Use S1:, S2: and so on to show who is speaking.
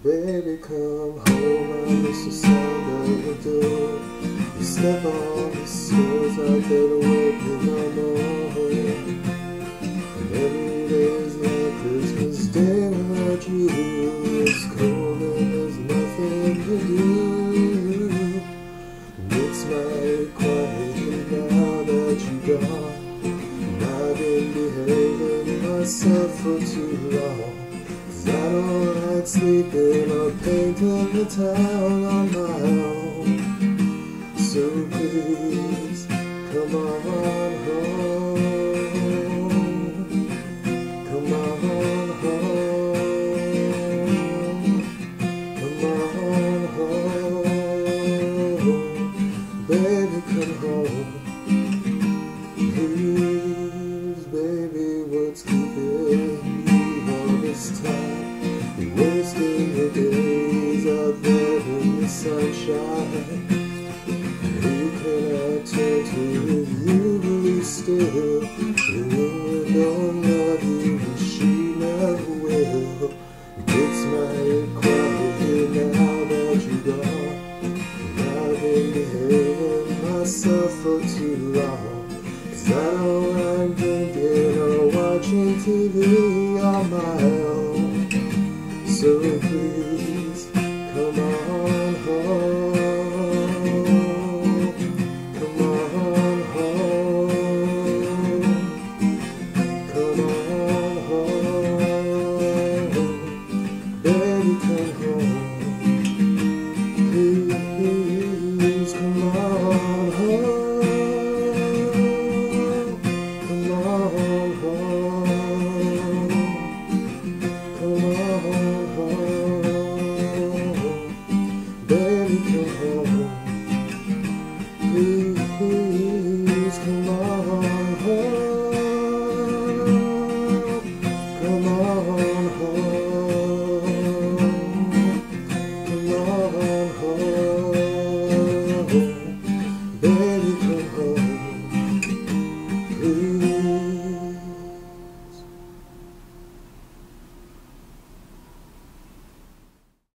S1: Baby, come home, I miss the sound of the door. You step on the stairs, I wake me no more. And every day's like Christmas Day without you. It's cold and there's nothing to do. And it's mighty quiet now that you're gone. And I've been behaving myself for too long. I don't like sleeping or painting the town on my own. So please, come on home. Come on home. Come on home. Baby, come home. Please, baby, what's keeping the who can I turn to if you believe still? The woman don't love you, and she never will. It's my quiet now that you're gone. And I've been behaving myself for too long. Cause I don't like drinking or watching TV on my own. Please.